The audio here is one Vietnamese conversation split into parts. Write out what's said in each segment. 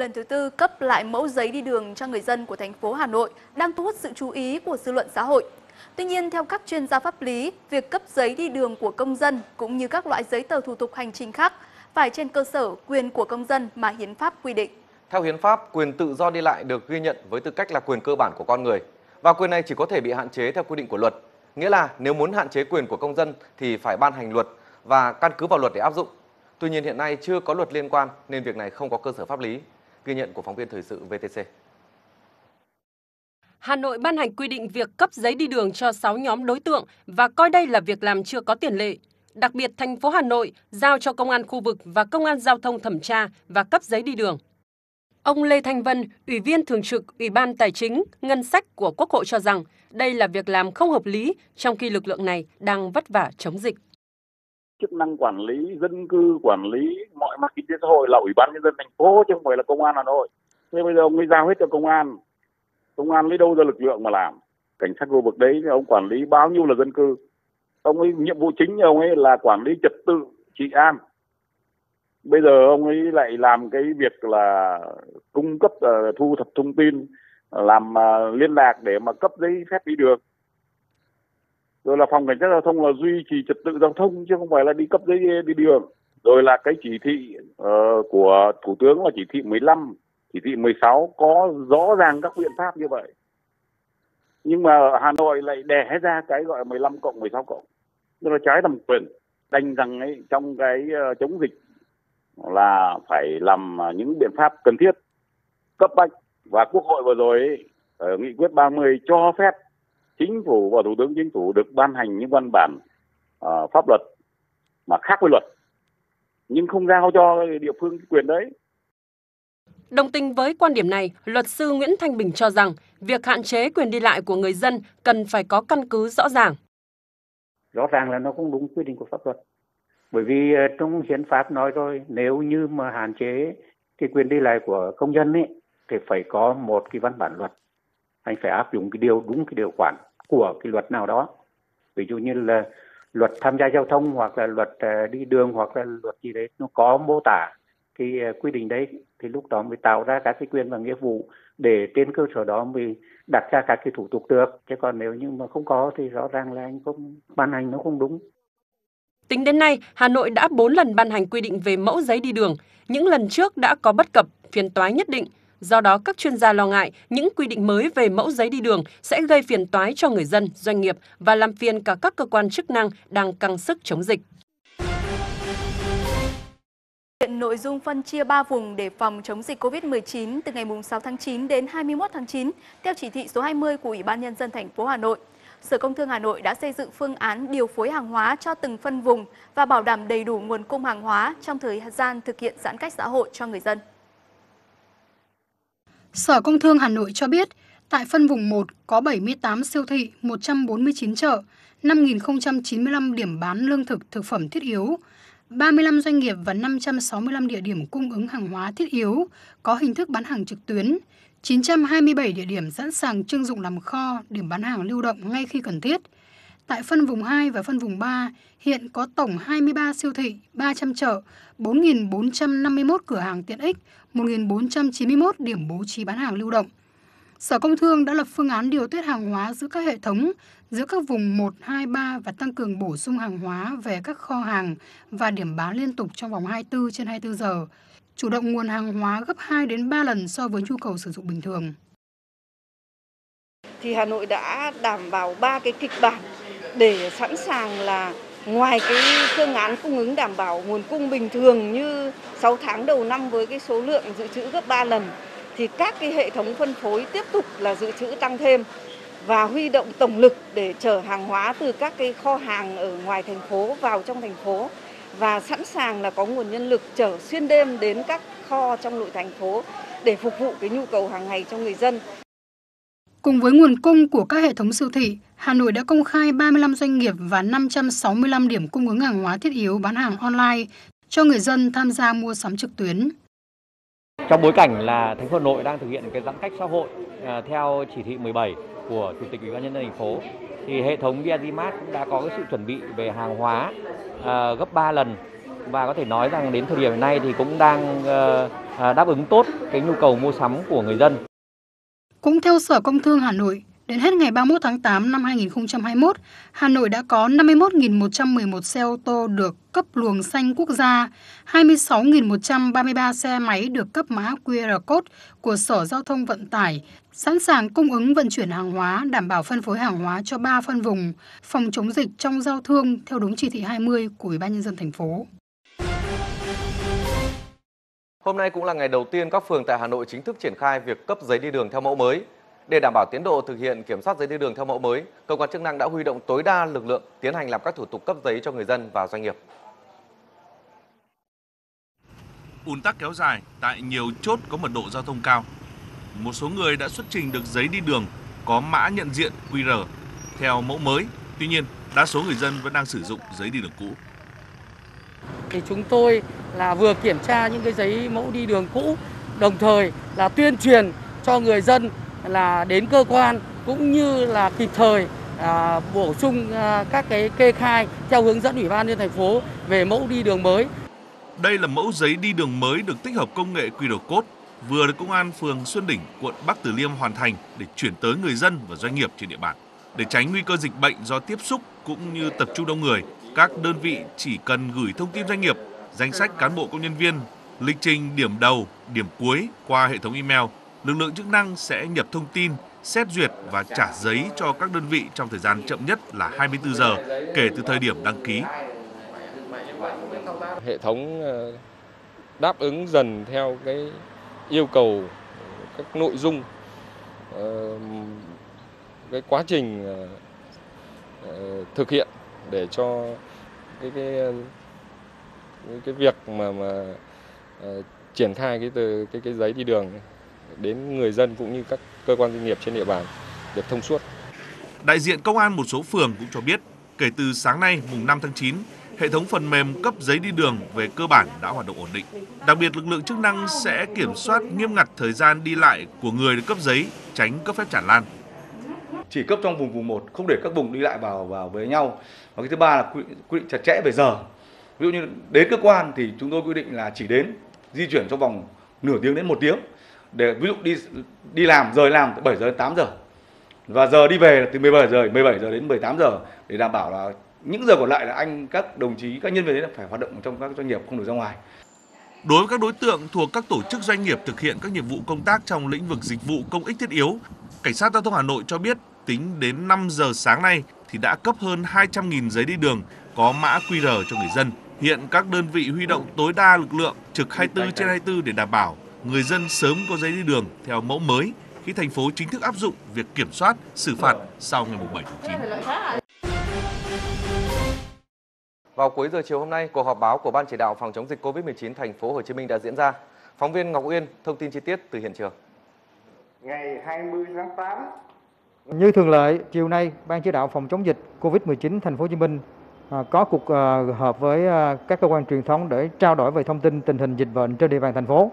Lần thứ tư cấp lại mẫu giấy đi đường cho người dân của thành phố Hà Nội đang thu hút sự chú ý của dư luận xã hội. Tuy nhiên, theo các chuyên gia pháp lý, việc cấp giấy đi đường của công dân cũng như các loại giấy tờ thủ tục hành chính khác phải trên cơ sở quyền của công dân mà hiến pháp quy định. Theo hiến pháp, quyền tự do đi lại được ghi nhận với tư cách là quyền cơ bản của con người và quyền này chỉ có thể bị hạn chế theo quy định của luật. Nghĩa là nếu muốn hạn chế quyền của công dân thì phải ban hành luật và căn cứ vào luật để áp dụng. Tuy nhiên hiện nay chưa có luật liên quan nên việc này không có cơ sở pháp lý. Ghi nhận của phóng viên thời sự VTC. Hà Nội ban hành quy định việc cấp giấy đi đường cho 6 nhóm đối tượng và coi đây là việc làm chưa có tiền lệ. Đặc biệt, thành phố Hà Nội giao cho công an khu vực và công an giao thông thẩm tra và cấp giấy đi đường. Ông Lê Thanh Vân, Ủy viên Thường trực Ủy ban Tài chính, Ngân sách của Quốc hội cho rằng đây là việc làm không hợp lý trong khi lực lượng này đang vất vả chống dịch. Chức năng quản lý dân cư, quản lý mọi mặt kinh tế xã hội là Ủy ban nhân dân thành phố chứ không phải là công an Hà Nội. Thế bây giờ ông ấy giao hết cho công an. Công an lấy đâu ra lực lượng mà làm? Cảnh sát khu vực đấy ông quản lý bao nhiêu là dân cư. Ông ấy nhiệm vụ chính của ông ấy là quản lý trật tự trị an bây giờ ông ấy lại làm cái việc là cung cấp uh, thu thập thông tin làm uh, liên lạc để mà cấp giấy phép đi đường rồi là phòng cảnh sát giao thông là duy trì trật tự giao thông chứ không phải là đi cấp giấy đi đường. Rồi là cái chỉ thị uh, của thủ tướng là chỉ thị 15 chỉ thị 16 có rõ ràng các biện pháp như vậy. Nhưng mà Hà Nội lại đẻ ra cái gọi là 15 cộng 16 cộng. Tức là trái thẩm quyền đành rằng ấy trong cái uh, chống dịch là phải làm ờ, những biện pháp cần thiết. Cấp bách và quốc hội vừa rồi ở nghị quyết 30 cho phép chính phủ và thủ tướng chính phủ được ban hành những văn bản uh, pháp luật mà khác với luật nhưng không giao cho địa phương quyền đấy. Đồng tình với quan điểm này, luật sư Nguyễn Thanh Bình cho rằng việc hạn chế quyền đi lại của người dân cần phải có căn cứ rõ ràng. Rõ ràng là nó không đúng quy định của pháp luật. Bởi vì ờ, trong hiến pháp nói rồi nếu như mà hạn chế cái quyền đi lại của công dân ấy thì phải có một cái văn bản luật. Anh phải áp dụng cái điều đúng cái điều khoản của cái luật nào đó ví dụ như là luật tham gia giao thông hoặc là luật ờ, đi đường hoặc là luật gì đấy nó có mô tả cái ờ, quy định đấy thì lúc đó mới tạo ra các cái quyền và nghĩa vụ để trên cơ sở đó mới đặt ra các cái thủ tục được chứ còn nếu như mà không có thì rõ ràng là anh không ban hành nó không đúng Tính đến nay, Hà Nội đã 4 lần ban hành quy định về mẫu giấy đi đường. Những lần trước đã có bất cập, phiền toái nhất định. Do đó, các chuyên gia lo ngại những quy định mới về mẫu giấy đi đường sẽ gây phiền toái cho người dân, doanh nghiệp và làm phiền cả các cơ quan chức năng đang căng sức chống dịch. Hiện nội dung phân chia 3 vùng để phòng chống dịch COVID-19 từ ngày 6 tháng 9 đến 21 tháng 9 theo chỉ thị số 20 của Ủy ban Nhân dân thành phố Hà Nội. Sở Công Thương Hà Nội đã xây dựng phương án điều phối hàng hóa cho từng phân vùng và bảo đảm đầy đủ nguồn cung hàng hóa trong thời gian thực hiện giãn cách xã hội cho người dân. Sở Công Thương Hà Nội cho biết, tại phân vùng 1 có 78 siêu thị, 149 chợ, 5.095 điểm bán lương thực, thực phẩm thiết yếu, 35 doanh nghiệp và 565 địa điểm cung ứng hàng hóa thiết yếu có hình thức bán hàng trực tuyến, 927 địa điểm sẵn sàng trưng dụng làm kho, điểm bán hàng lưu động ngay khi cần thiết. Tại phân vùng 2 và phân vùng 3, hiện có tổng 23 siêu thị, 300 chợ, 4.451 cửa hàng tiện ích, 1.491 điểm bố trí bán hàng lưu động. Sở Công Thương đã lập phương án điều tiết hàng hóa giữa các hệ thống, giữa các vùng 1, 2, 3 và tăng cường bổ sung hàng hóa về các kho hàng và điểm bán liên tục trong vòng 24 trên 24 giờ, chủ động nguồn hàng hóa gấp 2 đến 3 lần so với nhu cầu sử dụng bình thường. Thì Hà Nội đã đảm bảo ba cái kịch bản để sẵn sàng là ngoài cái phương án cung ứng đảm bảo nguồn cung bình thường như 6 tháng đầu năm với cái số lượng dự trữ gấp 3 lần, thì các cái hệ thống phân phối tiếp tục là dự trữ tăng thêm và huy động tổng lực để chở hàng hóa từ các cái kho hàng ở ngoài thành phố vào trong thành phố và sẵn sàng là có nguồn nhân lực chở xuyên đêm đến các kho trong nội thành phố để phục vụ cái nhu cầu hàng ngày cho người dân. Cùng với nguồn cung của các hệ thống siêu thị, Hà Nội đã công khai 35 doanh nghiệp và 565 điểm cung ứng hàng hóa thiết yếu bán hàng online cho người dân tham gia mua sắm trực tuyến. Trong bối cảnh là thành phố Hà Nội đang thực hiện cái giãn cách xã hội à, theo chỉ thị 17 của Chủ tịch Ủy ban nhân dân thành phố thì hệ thống Viazimat cũng đã có cái sự chuẩn bị về hàng hóa à, gấp 3 lần và có thể nói rằng đến thời điểm này thì cũng đang ờ, à, đáp ứng tốt cái nhu cầu mua sắm của người dân. Cũng theo Sở Công Thương Hà Nội, Đến hết ngày 31 tháng 8 năm 2021, Hà Nội đã có 51.111 xe ô tô được cấp luồng xanh quốc gia, 26.133 xe máy được cấp mã QR code của Sở Giao thông Vận tải, sẵn sàng cung ứng vận chuyển hàng hóa, đảm bảo phân phối hàng hóa cho 3 phân vùng, phòng chống dịch trong giao thương theo đúng chỉ thị 20 của Ủy ban nhân dân thành phố. Hôm nay cũng là ngày đầu tiên các phường tại Hà Nội chính thức triển khai việc cấp giấy đi đường theo mẫu mới. Để đảm bảo tiến độ thực hiện kiểm soát giấy đi đường theo mẫu mới, cơ quan chức năng đã huy động tối đa lực lượng tiến hành làm các thủ tục cấp giấy cho người dân và doanh nghiệp. ùn tắc kéo dài tại nhiều chốt có mật độ giao thông cao. Một số người đã xuất trình được giấy đi đường có mã nhận diện QR theo mẫu mới. Tuy nhiên, đa số người dân vẫn đang sử dụng giấy đi đường cũ. Thì chúng tôi là vừa kiểm tra những cái giấy mẫu đi đường cũ, đồng thời là tuyên truyền cho người dân là đến cơ quan cũng như là kịp thời à, bổ sung à, các cái kê khai theo hướng dẫn ủy ban nhân thành phố về mẫu đi đường mới. Đây là mẫu giấy đi đường mới được tích hợp công nghệ QR code vừa được công an phường Xuân Đỉnh, quận Bắc Từ Liêm hoàn thành để chuyển tới người dân và doanh nghiệp trên địa bàn. Để tránh nguy cơ dịch bệnh do tiếp xúc cũng như tập trung đông người, các đơn vị chỉ cần gửi thông tin doanh nghiệp, danh sách cán bộ công nhân viên, lịch trình điểm đầu, điểm cuối qua hệ thống email lực lượng chức năng sẽ nhập thông tin, xét duyệt và trả giấy cho các đơn vị trong thời gian chậm nhất là 24 giờ kể từ thời điểm đăng ký. Hệ thống ờ, đáp ứng dần theo cái yêu cầu các nội dung ờ, cái quá trình ờ, thực hiện để cho cái cái cái việc mà mà triển khai cái từ cái cái giấy đi đường đến người dân cũng như các cơ quan doanh nghiệp trên địa bàn được thông suốt. Đại diện công an một số phường cũng cho biết, kể từ sáng nay mùng 5 tháng 9, hệ thống phần mềm cấp giấy đi đường về cơ bản đã hoạt động ổn định. Đặc biệt lực lượng chức năng sẽ kiểm soát nghiêm ngặt thời gian đi lại của người được cấp giấy, tránh cấp phép tràn lan. Chỉ cấp trong vùng vùng 1, không để các vùng đi lại vào vào với nhau. Và cái thứ ba là quy, quy định chặt chẽ về giờ. Ví dụ như đến cơ quan thì chúng tôi quy định là chỉ đến di chuyển trong vòng nửa tiếng đến một tiếng để ví dụ đi đi làm rời làm từ 7 giờ đến 8 giờ và giờ đi về là từ 17 giờ 17 giờ đến 18 giờ để đảm bảo là những giờ còn lại là anh các đồng chí các nhân viên đấy phải hoạt động trong các doanh nghiệp không được ra ngoài. Đối với các đối tượng thuộc các tổ chức doanh nghiệp thực hiện các nhiệm vụ công tác trong lĩnh vực dịch vụ công ích thiết yếu, Cảnh sát giao thông Hà Nội cho biết tính đến 5 giờ sáng nay thì đã cấp hơn 200.000 giấy đi đường có mã QR cho người dân. Hiện các đơn vị huy động tối đa lực lượng trực 24 trên 24 để đảm bảo người dân sớm có giấy đi đường theo mẫu mới khi thành phố chính thức áp dụng việc kiểm soát, xử phạt sau ngày 7 tháng 9. Vào cuối giờ chiều hôm nay, cuộc họp báo của Ban chỉ đạo phòng chống dịch COVID-19 thành phố Hồ Chí Minh đã diễn ra. Phóng viên Ngọc Uyên thông tin chi tiết từ hiện trường. Ngày 20 tháng 8, như thường lệ, chiều nay, Ban chỉ đạo phòng chống dịch COVID-19 thành phố Hồ Chí Minh Ờ, có cuộc ờ, họp với ờ, các cơ quan truyền thống để trao đổi về thông tin tình hình dịch bệnh trên địa bàn thành phố.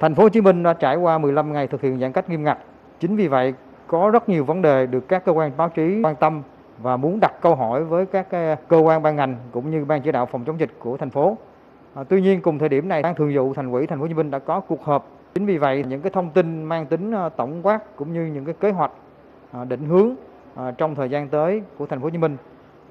Thành phố Hồ Chí Minh đã trải qua 15 ngày thực hiện giãn cách nghiêm ngặt. Chính vì vậy, có rất nhiều vấn đề được các cơ quan báo chí quan tâm và muốn đặt câu hỏi với các cơ quan ban ngành cũng như ban chỉ đạo phòng chống dịch của thành phố. À, tuy nhiên cùng thời điểm này, ban thường vụ thành ủy thành phố Hồ Chí Minh đã có cuộc họp. Chính vì vậy, những cái thông tin mang tính tổng quát cũng như những cái kế hoạch định hướng trong thời gian tới của thành phố Hồ Chí Minh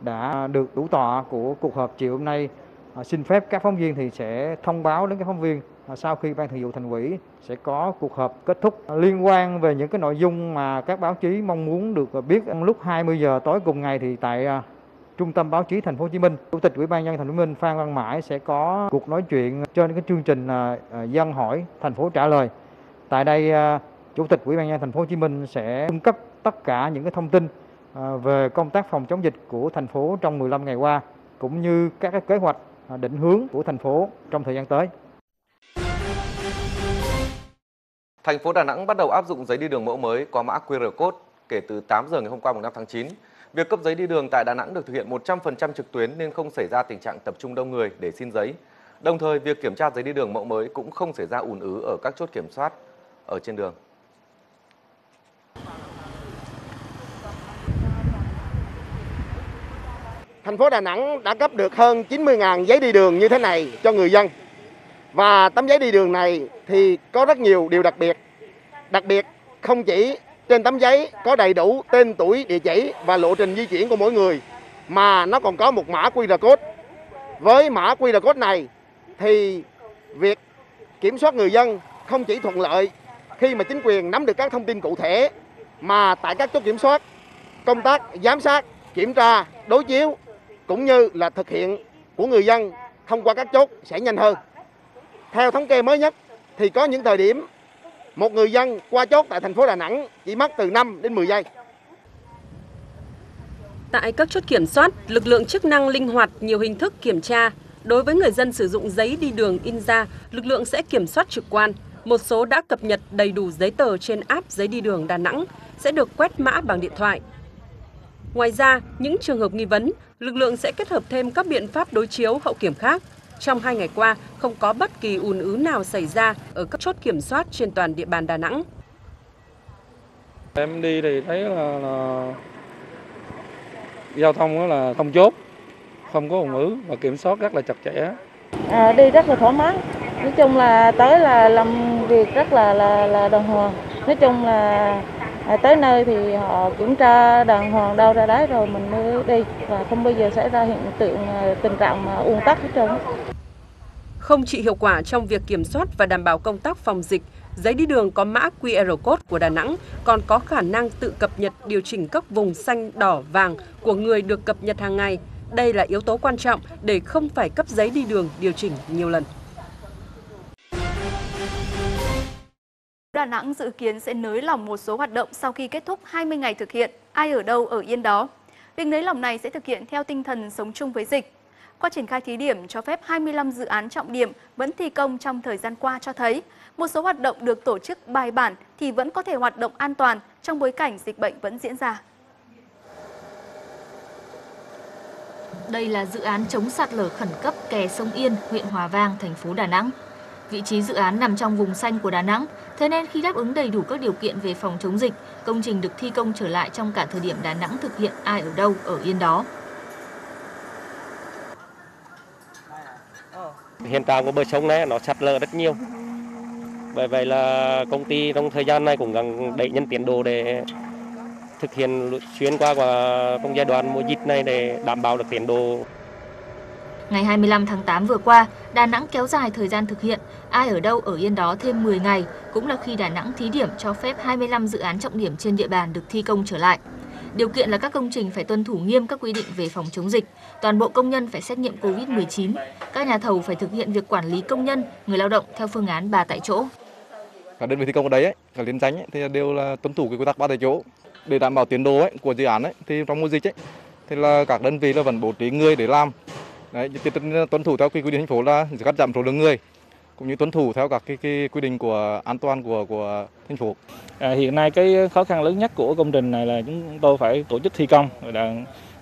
đã được chủ tọa của cuộc họp chiều hôm nay à, xin phép các phóng viên thì sẽ thông báo đến các phóng viên à, sau khi ban thường vụ thành ủy sẽ có cuộc họp kết thúc à, liên quan về những cái nội dung mà các báo chí mong muốn được biết lúc 20 giờ tối cùng ngày thì tại à, Trung tâm báo chí Thành phố Hồ Chí Minh, Chủ tịch Ủy ban nhân Thành phố Hồ Chí Minh Phan Văn Mãi sẽ có cuộc nói chuyện trên cái chương trình à, dân hỏi thành phố trả lời. Tại đây Chủ tịch Ủy ban nhân Thành phố Hồ Chí Minh sẽ cung cấp tất cả những cái thông tin À, về công tác phòng chống dịch của thành phố trong 15 ngày qua cũng như các kế hoạch à, định hướng của thành phố trong thời gian tới. Thành phố Đà Nẵng bắt đầu áp dụng giấy đi đường mẫu mới có mã QR code kể từ 8 giờ ngày hôm qua mùng 5 tháng 9. Việc cấp giấy đi đường tại Đà Nẵng được thực hiện 100% trực tuyến nên không xảy ra tình trạng tập trung đông người để xin giấy. Đồng thời, việc kiểm tra giấy đi đường mẫu mới cũng không xảy ra ùn ứ ở các chốt kiểm soát ở trên đường. Thành phố Đà Nẵng đã cấp được hơn 90.000 giấy đi đường như thế này cho người dân. Và tấm giấy đi đường này thì có rất nhiều điều đặc biệt. Đặc biệt không chỉ trên tấm giấy có đầy đủ tên tuổi, địa chỉ và lộ trình di chuyển của mỗi người mà nó còn có một mã QR code. Với mã QR code này thì việc kiểm soát người dân không chỉ thuận lợi khi mà chính quyền nắm được các thông tin cụ thể mà tại các chốt kiểm soát công tác giám sát, kiểm tra, đối chiếu cũng như là thực hiện của người dân thông qua các chốt sẽ nhanh hơn. Theo thống kê mới nhất thì có những thời điểm một người dân qua chốt tại thành phố Đà Nẵng chỉ mất từ 5 đến 10 giây. Tại các chốt kiểm soát, lực lượng chức năng linh hoạt nhiều hình thức kiểm tra. Đối với người dân sử dụng giấy đi đường in ra, lực lượng sẽ kiểm soát trực quan. Một số đã cập nhật đầy đủ giấy tờ trên app giấy đi đường Đà Nẵng sẽ được quét mã bằng điện thoại. Ngoài ra, những trường hợp nghi vấn, lực lượng sẽ kết hợp thêm các biện pháp đối chiếu hậu kiểm khác. Trong hai ngày qua, không có bất kỳ ùn ứ nào xảy ra ở các chốt kiểm soát trên toàn địa bàn Đà Nẵng. Em đi thì thấy là, là giao thông đó là thông chốt, không có ùn ứ và kiểm soát rất là chặt chẽ. À, đi rất là thoải mái. Nói chung là tới là làm việc rất là là là đàng hoàng. Nói chung là à, tới nơi thì họ kiểm tra đàng hoàng đâu ra đấy rồi mình mới đi và không bao giờ xảy ra hiện tượng ờ, tình trạng mà ùn tắc hết trơn. Không chỉ hiệu quả trong việc kiểm soát và đảm bảo công tác phòng dịch, giấy đi đường có mã QR code của Đà Nẵng còn có khả năng tự cập nhật điều chỉnh các vùng xanh, đỏ, vàng của người được cập nhật hàng ngày. Đây là yếu tố quan trọng để không phải cấp giấy đi đường điều chỉnh nhiều lần. Đà Nẵng dự kiến sẽ nới lỏng một số hoạt động sau khi kết thúc 20 ngày thực hiện, ai ở đâu ở yên đó. Việc nới lỏng này sẽ thực hiện theo tinh thần sống chung với dịch. Qua triển khai thí điểm cho phép 25 dự án trọng điểm vẫn thi công trong thời gian qua cho thấy, một số hoạt động được tổ chức bài bản thì vẫn có thể hoạt động an toàn trong bối cảnh dịch bệnh vẫn diễn ra. Đây là dự án chống sạt lở khẩn cấp kè sông Yên, huyện Hòa Vang, thành phố Đà Nẵng. Vị trí dự án nằm trong vùng xanh của Đà Nẵng, thế nên khi đáp ứng đầy đủ các điều kiện về phòng chống dịch, công trình được thi công trở lại trong cả thời điểm Đà Nẵng thực hiện ai ở đâu ở yên đó. Hiện trạng của bờ sông này nó sạt lở rất nhiều. Bởi vậy là công ty trong thời gian này cũng đang đẩy nhanh tiến độ để thực hiện xuyên qua qua trong giai đoạn mùa dịch này để đảm bảo được tiến độ Ngày 25 tháng 8 vừa qua, Đà Nẵng kéo dài thời gian thực hiện, ai ở đâu ở yên đó thêm 10 ngày, cũng là khi Đà Nẵng thí điểm cho phép 25 dự án trọng điểm trên địa bàn được thi công trở lại. Điều kiện là các công trình phải tuân thủ nghiêm các quy định về phòng chống dịch, toàn bộ công nhân phải xét nghiệm COVID-19, các nhà thầu phải thực hiện việc quản lý công nhân, người lao động theo phương án ba tại chỗ. Các đơn vị thi công ở đấy, ấy, cả liên danh ấy, thì đều là tuân thủ cái quy tắc ba tại chỗ. Để đảm bảo tiến độ ấy, của dự án ấy, thì trong mùa dịch ấy, thì là các đơn vị là vẫn bố trí người để làm. Đấy, tuân thủ theo quy định thành phố là cắt giảm số lượng người cũng như tuân thủ theo các cái, cái quy định của an toàn của của thành phố. À, hiện nay cái khó khăn lớn nhất của công trình này là chúng tôi phải tổ chức thi công là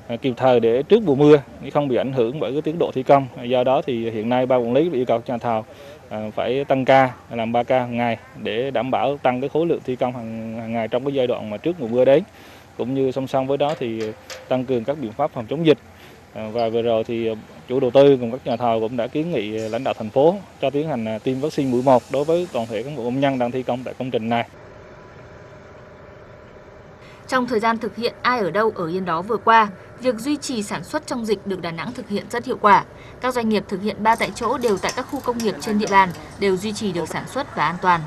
à, kịp thời để trước mùa mưa không bị ảnh hưởng bởi cái tiến độ thi công. Do đó thì hiện nay ban quản lý yêu cầu nhà thầu à, phải tăng ca làm 3 ca hàng ngày để đảm bảo tăng cái khối lượng thi công hàng, hàng ngày trong cái giai đoạn mà trước mùa mưa đến cũng như song song với đó thì tăng cường các biện pháp phòng chống dịch À, và vừa rồi thì à, chủ đầu tư cùng các nhà thầu cũng đã kiến nghị lãnh đạo thành phố cho tiến hành à, tiêm vaccine mũi 1 đối với toàn thể cán bộ công nhân đang thi công tại công trình này. Trong thời gian thực hiện ai ở đâu ở yên đó vừa qua, việc duy trì sản xuất trong dịch được Đà Nẵng thực hiện rất hiệu quả. Các doanh nghiệp thực hiện ba tại chỗ đều tại các khu công nghiệp trên địa bàn đều duy trì được sản xuất và an toàn.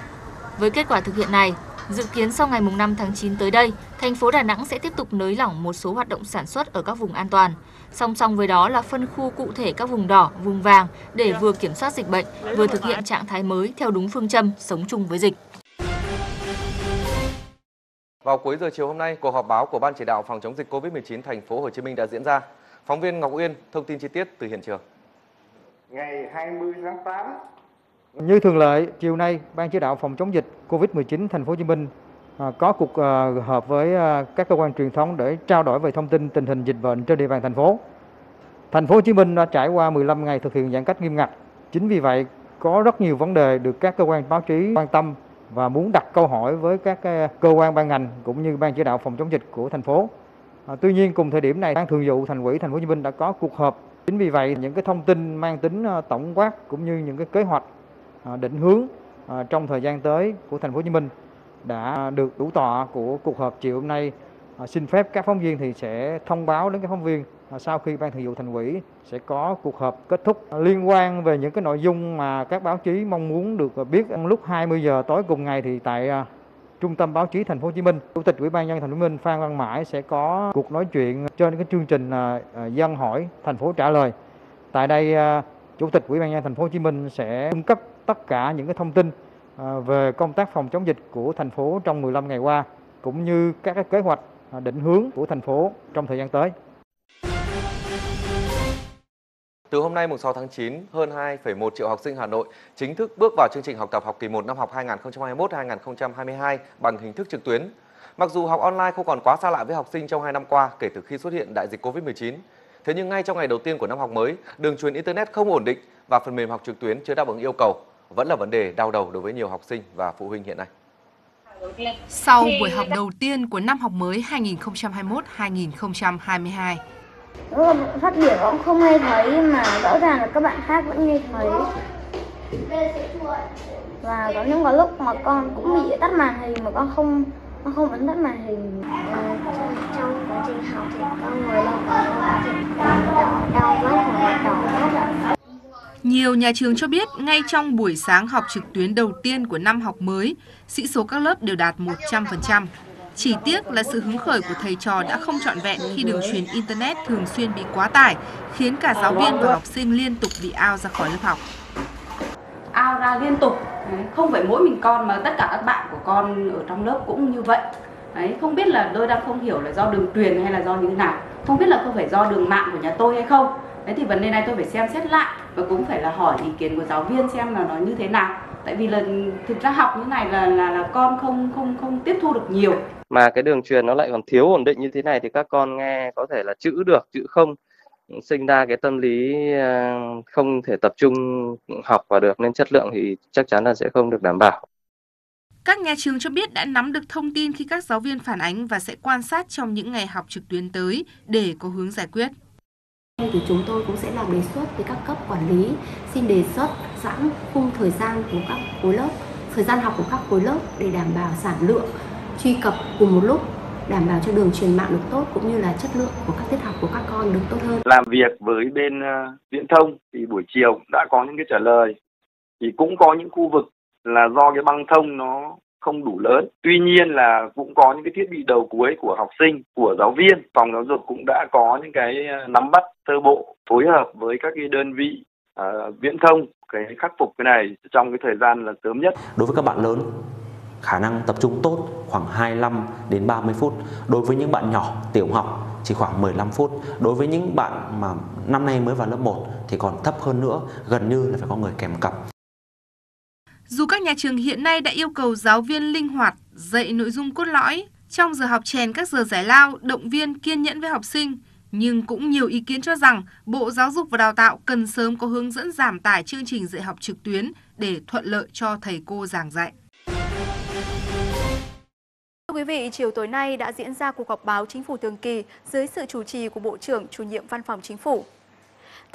Với kết quả thực hiện này, Dự kiến sau ngày 5 tháng 9 tới đây, thành phố Đà Nẵng sẽ tiếp tục nới lỏng một số hoạt động sản xuất ở các vùng an toàn. Song song với đó là phân khu cụ thể các vùng đỏ, vùng vàng để vừa kiểm soát dịch bệnh, vừa thực hiện trạng thái mới theo đúng phương châm sống chung với dịch. Vào cuối giờ chiều hôm nay, cuộc họp báo của Ban chỉ đạo phòng chống dịch COVID-19 thành phố Hồ Chí Minh đã diễn ra. Phóng viên Ngọc Uyên thông tin chi tiết từ hiện trường. Ngày 20 tháng 8, như thường lệ, chiều nay, Ban chỉ đạo phòng chống dịch COVID-19 thành phố Hồ Chí Minh à, có cuộc à, họp với à, các cơ quan truyền thông để trao đổi về thông tin tình hình dịch bệnh trên địa bàn thành phố. Thành phố Hồ Chí Minh đã trải qua 15 ngày thực hiện giãn cách nghiêm ngặt. Chính vì vậy, có rất nhiều vấn đề được các cơ quan báo chí quan tâm và muốn đặt câu hỏi với các cơ quan ban ngành cũng như ban chỉ đạo phòng chống dịch của thành phố. À, tuy nhiên cùng thời điểm này ban thường vụ thành ủy thành phố Hồ Chí Minh đã có cuộc họp. Chính vì vậy những cái thông tin mang tính tổng quát cũng như những cái kế hoạch À, định hướng à, trong thời gian tới của thành phố Hồ Chí Minh đã được chủ tọa của cuộc họp chiều hôm nay à, xin phép các phóng viên thì sẽ thông báo đến các phóng viên sau khi ban thường vụ thành ủy sẽ có cuộc họp kết thúc liên quan về những cái nội dung mà các báo chí mong muốn được biết lúc 20 giờ tối cùng ngày thì tại Trung tâm báo chí thành phố Hồ Chí Minh, Chủ tịch Ủy ban nhân thành phố Hồ Chí Minh Phan Văn Mãi sẽ có cuộc nói chuyện trên cái chương trình dân hỏi thành phố trả lời. Tại đây Chủ tịch Ủy ban nhân thành phố Hồ Chí Minh sẽ cung cấp tất cả những cái thông tin à, về công tác phòng chống dịch của thành phố trong 15 ngày qua cũng như các cái kế hoạch à, định hướng của thành phố trong thời gian tới. Từ hôm nay mùng 6 tháng 9, hơn 2,1 triệu học sinh Hà Nội chính thức bước vào chương trình học tập học kỳ 1 năm học 2021-2022 bằng hình thức trực tuyến. Mặc dù học online không còn quá xa lạ với học sinh trong 2 năm qua kể từ khi xuất hiện đại dịch Covid-19, thế nhưng ngay trong ngày đầu tiên của năm học mới, đường truyền internet không ổn định và phần mềm học trực tuyến chưa đáp ứng yêu cầu vẫn là vấn đề đau đầu đối với nhiều học sinh và phụ huynh hiện nay. Sau buổi học đầu tiên của năm học mới 2021-2022, Đúng là phát biểu cũng không nghe thấy mà rõ ràng là các bạn khác vẫn nghe thấy. Và có những có lúc mà con cũng bị tắt màn hình mà con không con không ấn tắt màn hình. Trong quá trình học thì con ngồi lâu quá thì đau mắt hoặc đau mắt nhiều nhà trường cho biết ngay trong buổi sáng học trực tuyến đầu tiên của năm học mới, sĩ số các lớp đều đạt 100%. Chỉ tiếc là sự hứng khởi của thầy trò đã không trọn vẹn khi đường truyền Internet thường xuyên bị quá tải, khiến cả giáo viên và học sinh liên tục bị ao ra khỏi lớp học. ao ra liên tục không phải mỗi mình con mà tất cả các bạn của con ở trong lớp cũng như vậy Đấy, không biết là tôi đang không hiểu là do đường truyền hay là do như thế nào không biết là có phải do đường mạng của nhà tôi hay không đấy thì vấn đề này tôi phải xem xét lại và cũng phải là hỏi ý kiến của giáo viên xem là nó như thế nào tại vì là thực ra học như này là là là con không không không tiếp thu được nhiều mà cái đường truyền nó lại còn thiếu ổn định như thế này thì các con nghe có thể là chữ được chữ không sinh ra cái tâm lý à, không thể tập trung học vào được nên chất lượng thì chắc chắn là sẽ không được đảm bảo. Các nhà trường cho biết đã nắm được thông tin khi các giáo viên phản ánh và sẽ quan sát trong những ngày học trực tuyến tới để có hướng giải quyết thì chúng tôi cũng sẽ làm đề xuất với các cấp quản lý xin đề xuất giãn khung thời gian của các khối lớp thời gian học của các khối lớp để đảm bảo sản lượng truy cập cùng một lúc đảm bảo cho đường truyền mạng được tốt cũng như là chất lượng của các tiết học của các con được tốt hơn. Làm việc với bên ờ, viễn thông thì buổi chiều đã có những cái trả lời. Thì cũng có những khu vực là do cái băng thông nó không đủ lớn tuy nhiên là cũng có những cái thiết bị đầu cuối của học sinh của giáo viên phòng giáo dục cũng đã có những cái ờ, nắm bắt sơ bộ phối hợp với các cái đơn vị uh, viễn thông cái khắc phục cái này trong cái thời gian là sớm nhất Đối với các bạn lớn, khả năng tập trung tốt khoảng 25 đến 30 phút. Đối với những bạn nhỏ tiểu học chỉ khoảng 15 phút. Đối với những bạn mà năm nay mới vào lớp 1 thì còn thấp hơn nữa, gần như là phải có người kèm cặp. Dù các nhà trường hiện nay đã yêu cầu giáo viên linh hoạt dạy nội dung cốt lõi trong giờ học chèn các giờ giải lao, động viên kiên nhẫn với học sinh, nhưng cũng nhiều ý kiến cho rằng Bộ Giáo dục và Đào tạo cần sớm có hướng dẫn giảm tải chương trình dạy học trực tuyến để thuận lợi cho thầy cô giảng dạy. Thưa quý vị, chiều tối nay đã diễn ra cuộc họp báo chính phủ thường kỳ dưới sự chủ trì của Bộ trưởng chủ nhiệm Văn phòng Chính phủ.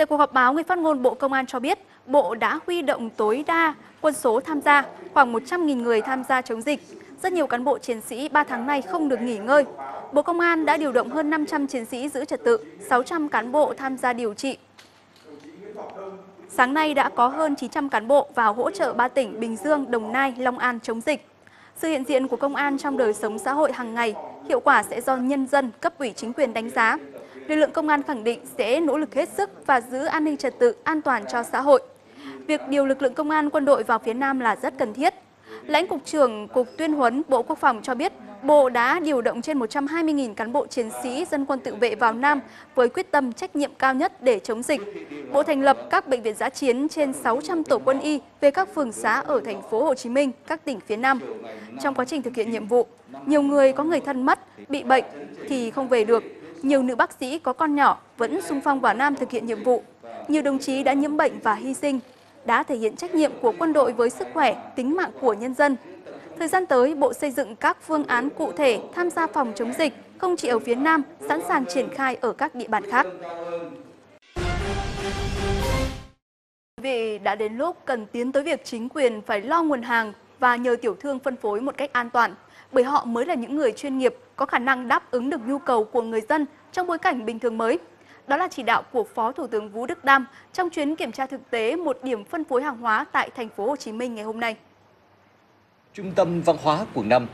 Tại cuộc họp báo, người phát ngôn Bộ Công an cho biết, Bộ đã huy động tối đa quân số tham gia, khoảng 100.000 người tham gia chống dịch. Rất nhiều cán bộ chiến sĩ 3 tháng nay không được nghỉ ngơi. Bộ Công an đã điều động hơn 500 chiến sĩ giữ trật tự, 600 cán bộ tham gia điều trị. Sáng nay đã có hơn 900 cán bộ vào hỗ trợ ba tỉnh Bình Dương, Đồng Nai, Long An chống dịch. Sự hiện diện của công an trong đời sống xã hội hàng ngày, hiệu quả sẽ do nhân dân, cấp ủy chính quyền đánh giá. Lực lượng công an khẳng định sẽ nỗ lực hết sức và giữ an ninh trật tự an toàn cho xã hội. Việc điều lực lượng công an quân đội vào phía Nam là rất cần thiết. Lãnh Cục trưởng Cục Tuyên huấn Bộ Quốc phòng cho biết, Bộ đã điều động trên 120.000 cán bộ chiến sĩ dân quân tự vệ vào Nam với quyết tâm trách nhiệm cao nhất để chống dịch. Bộ thành lập các bệnh viện giã chiến trên 600 tổ quân y về các phường xã ở thành phố Hồ Chí Minh, các tỉnh phía Nam. Trong quá trình thực hiện nhiệm vụ, nhiều người có người thân mất, bị bệnh thì không về được. Nhiều nữ bác sĩ có con nhỏ vẫn xung phong vào Nam thực hiện nhiệm vụ. Nhiều đồng chí đã nhiễm bệnh và hy sinh, đã thể hiện trách nhiệm của quân đội với sức khỏe, tính mạng của nhân dân. Thời gian tới, Bộ xây dựng các phương án cụ thể tham gia phòng chống dịch, không chỉ ở phía Nam, sẵn sàng triển khai ở các địa bàn khác. Vị đã đến lúc cần tiến tới việc chính quyền phải lo nguồn hàng và nhờ tiểu thương phân phối một cách an toàn, bởi họ mới là những người chuyên nghiệp có khả năng đáp ứng được nhu cầu của người dân trong bối cảnh bình thường mới. Đó là chỉ đạo của Phó Thủ tướng Vũ Đức Đam trong chuyến kiểm tra thực tế một điểm phân phối hàng hóa tại thành phố Hồ Chí Minh ngày hôm nay. Trung tâm văn hóa quận 5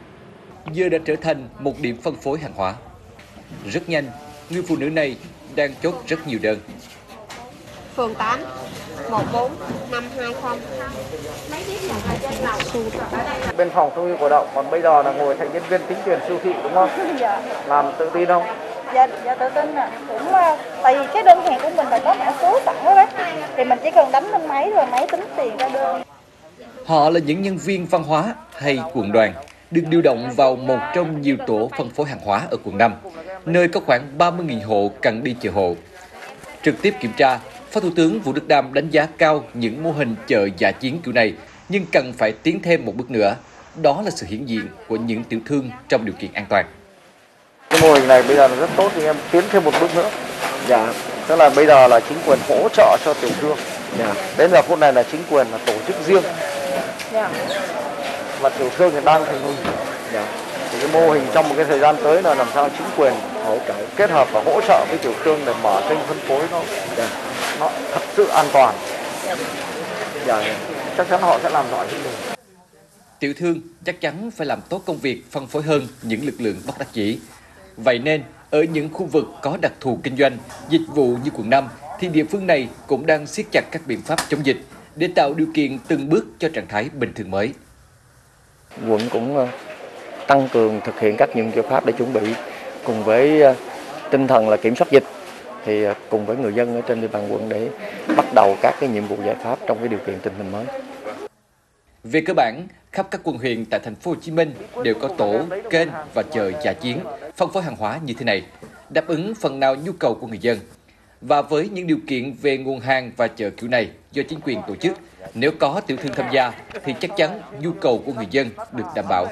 giờ đã trở thành một điểm phân phối hàng hóa. Rất nhanh, người phụ nữ này đang chốt rất nhiều đơn. Phường 8 14520 Mấy biết là hai trên lầu Bên phòng thu của động còn bây giờ là ngồi thành nhân viên tính tiền siêu thị đúng không? Dạ Làm tự tin không? Dạ, dạ tự tin ạ. Cũng uh, tại vì cái đơn hàng của mình là có mã số sẵn đó bác. Thì mình chỉ cần đánh lên máy rồi máy tính tiền ra đơn. Họ là những nhân viên văn hóa hay quận đoàn được điều động vào một trong nhiều tổ phân phối hàng hóa ở quận 5, nơi có khoảng 30.000 hộ cần đi chợ hộ. Trực tiếp kiểm tra, Phó Thủ tướng Vũ Đức Đam đánh giá cao những mô hình chợ giả chiến kiểu này, nhưng cần phải tiến thêm một bước nữa. Đó là sự hiển diện của những tiểu thương trong điều kiện an toàn. Cái mô hình này bây giờ là rất tốt thì em tiến thêm một bước nữa. Dạ, tức là bây giờ là chính quyền hỗ trợ cho tiểu thương. Dạ. Đến giờ phút này là chính quyền là tổ chức riêng. Dạ. Và tiểu thương thì đang thành hình. Dạ. Thì cái mô hình trong một cái thời gian tới là làm sao chính quyền hỗ trợ kết hợp và hỗ trợ với tiểu thương để mở kênh phân phối nó dạ. Nó thật sự an toàn. Dạ. Chắc chắn họ sẽ làm giỏi hơn mình. Tiểu thương chắc chắn phải làm tốt công việc phân phối hơn những lực lượng bất đắc dĩ. Vậy nên, ở những khu vực có đặc thù kinh doanh, dịch vụ như quận 5, thì địa phương này cũng đang siết chặt các biện pháp chống dịch để tạo điều kiện từng bước cho trạng thái bình thường mới. Quận cũng ờ, tăng cường thực hiện các những giải pháp để chuẩn bị cùng với ờ, tinh thần là kiểm soát dịch thì à, cùng với người dân ở trên địa bàn quận để bắt đầu các cái nhiệm vụ giải pháp trong cái điều kiện tình hình mới. Về cơ bản, khắp các quận huyện tại thành phố Hồ Chí Minh đều có tổ, kênh và chợ giả chiến phân phối hàng hóa như thế này, đáp ứng phần nào nhu cầu của người dân. Và với những điều kiện về nguồn hàng và chợ kiểu này do chính quyền tổ chức, nếu có tiểu thương tham gia thì chắc chắn nhu cầu của người dân được đảm bảo.